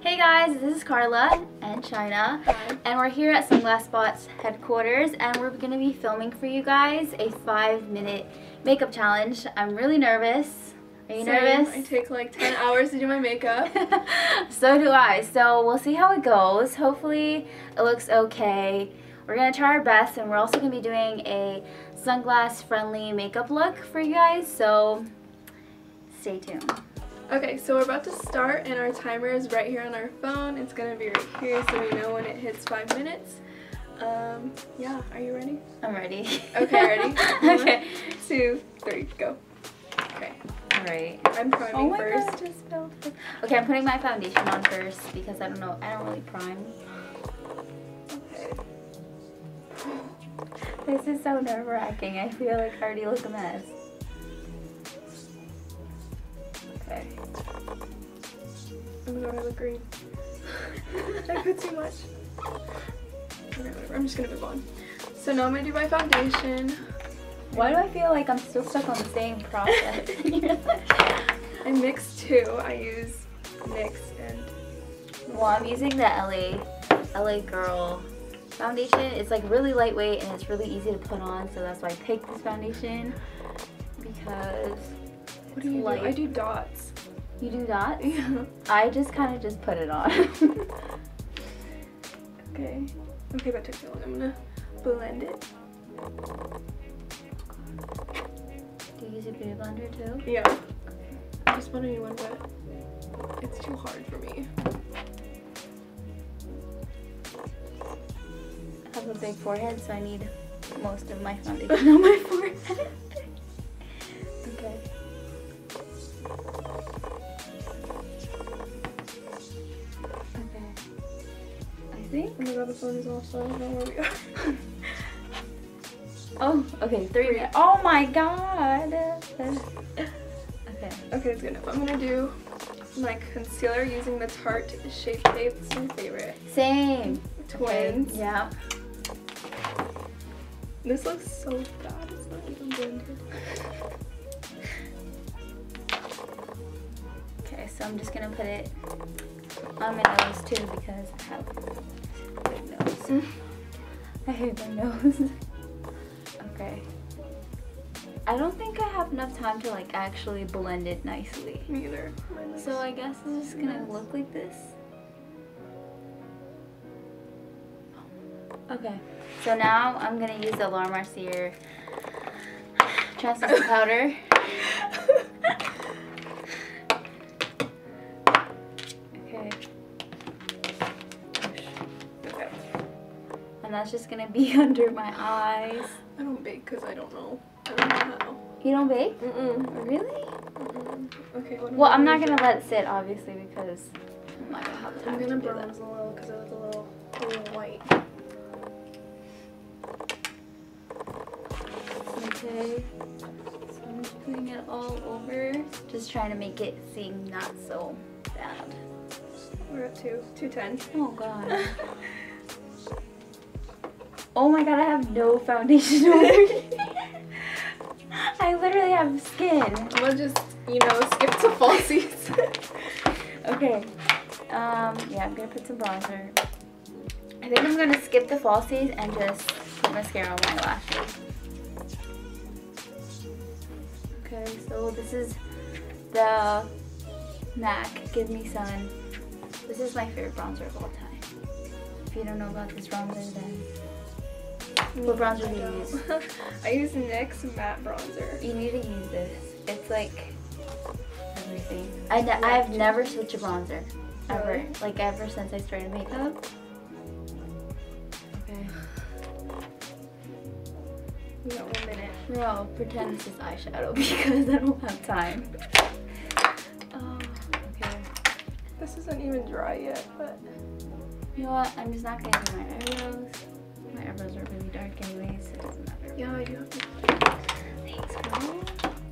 Hey guys, this is Karla and Chyna, Hi. and we're here at Sunglass Spot's headquarters, and we're gonna be filming for you guys a five-minute makeup challenge. I'm really nervous. Are you Same. nervous? I take like 10 hours to do my makeup. so do I. So we'll see how it goes. Hopefully it looks okay. We're gonna try our best, and we're also gonna be doing a sunglass-friendly makeup look for you guys. So stay tuned. Okay, so we're about to start and our timer is right here on our phone. It's gonna be right here so we know when it hits five minutes. Um, yeah, are you ready? I'm ready. Okay, ready? okay. One, two, three, go. Okay, All right. I'm priming Oh my first. god, just. Okay, I'm putting my foundation on first because I don't know, I don't really prime. Okay. This is so nerve wracking. I feel like I already look a mess. Okay. Oh my god, I look green. I put too much. Okay. I'm just gonna move on. So now I'm gonna do my foundation. Why do I feel like I'm still stuck on the same process? I mix two. I use NYX and well, I'm using the LA, LA Girl foundation. It's like really lightweight and it's really easy to put on, so that's why I picked this foundation because what do you light. do? I do dots. you do dots. Yeah. I just kind of just put it on. Okay. Okay, that took too long. I'm gonna blend it. do you use a beauty blender too? Yeah. I just want a new one, but it's too hard for me. I have a big forehead, so I need most of my foundation on my forehead. Think. Oh my god, the phone is off, so I don't know where we are. Oh, okay, three. Three. Oh my god. Okay. okay, it's good enough. I'm gonna do my concealer using the Tarte Shape Tape. It's my favorite. Same. Twins. Okay, yeah. This looks so bad. It's not even blended. Okay, so I'm just gonna put it on my nose too because I have a big nose. Mm. I hate my nose. okay. I don't think I have enough time to like actually blend it nicely. Me either. So I guess it's just gonna look like this. Okay. So now I'm gonna use the Laura Mercier translucent powder. And that's just gonna be under my eyes. I don't bake because I don't know. I don't know how. You don't bake? Mm-mm. Really? Mm-mm. Okay, what Well, I'm not gonna let it sit, obviously, because I'm not gonna have time I'm to gonna bronze a little because I look a little, a little white. Okay. So I'm just putting it all over. Just trying to make it seem not so bad. We're at two, two ten. Oh god. oh my god, I have no foundation. I literally have skin. We'll just, you know, skip to falsies. Okay. Um, yeah, I'm gonna put some bronzer. I think I'm gonna skip the falsies and just put mascara on my lashes. Okay, so this is the MAC Give Me Sun. This is my favorite bronzer of all time. If you don't know about this bronzer, then what bronzer do you use? I use NYX matte bronzer. You need to use this. It's like everything. I, ne- I have never switched a bronzer. Ever. Really? Like ever since I started makeup. Okay. We got one minute. No, pretend this is eyeshadow because I don't have time. Oh, okay. This isn't even dry yet, but You know what? I'm just not gonna do my eyebrows. Eyebrows are really dark anyways, so it doesn't matter. yeah, I do have to. Thanks, girl.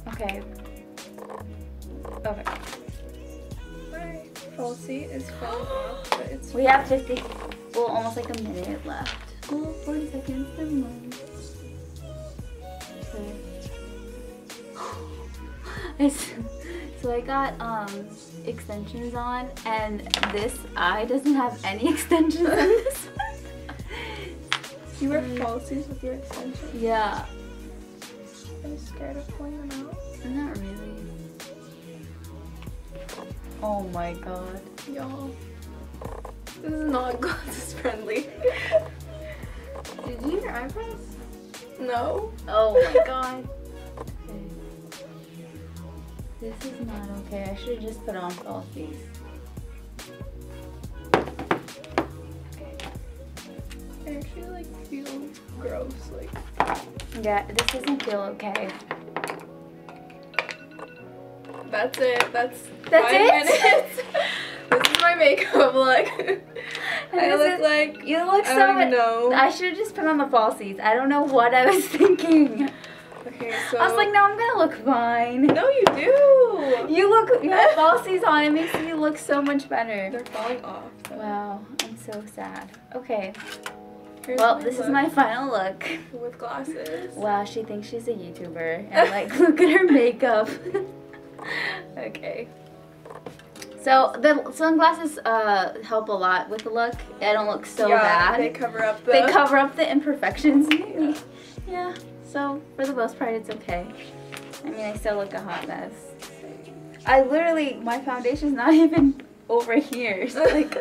Okay. Okay. My falsie is falling off, but it's We have 50, well, almost like a minute left. Oh, 40 seconds, never mind. Okay. So I got um extensions on, and this eye doesn't have any extensions on this. You wear falsies with your extensions? Yeah, Are you scared of pulling them out? not really. Oh my god. Y'all. This is not glasses friendly. Did you do your eyebrows? no. Oh my god. Okay. This is not okay. I should have just put on falsies. Actually like feel gross. Like Yeah, this doesn't feel okay. that's it. That's That's five it? minutes. this is my makeup look. I look is- like You look I so don't even know. I should have just put on the falsies. I don't know what I was thinking. okay, so I was like, no, I'm gonna look fine. no, you do. You look, you have falsies on. It makes you look so much better. They're falling off. though. Wow, I'm so sad. Okay, Here's well, this is my final look. with glasses. Wow, she thinks she's a YouTuber. And like, look at her makeup. okay. So the sunglasses uh, help a lot with the look. I don't look so yeah, bad. They cover up the. They cover up the imperfections. yeah. So for the most part, it's okay. I mean, I still look a hot mess. I literally, my foundation's not even over here. So like,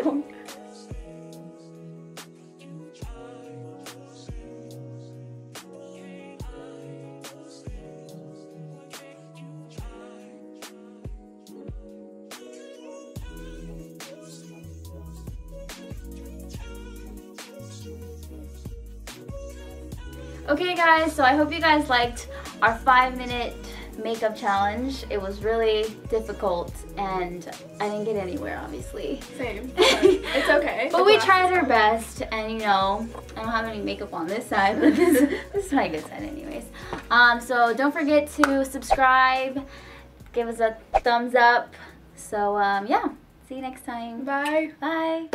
Okay guys, so I hope you guys liked our five minute makeup challenge. It was really difficult and I didn't get anywhere obviously. Same. it's okay. But we tried our best and you know, I don't have any makeup on this side, but this, this is my good side anyways. Um, so don't forget to subscribe, give us a thumbs up. So um, yeah, see you next time. Bye. Bye.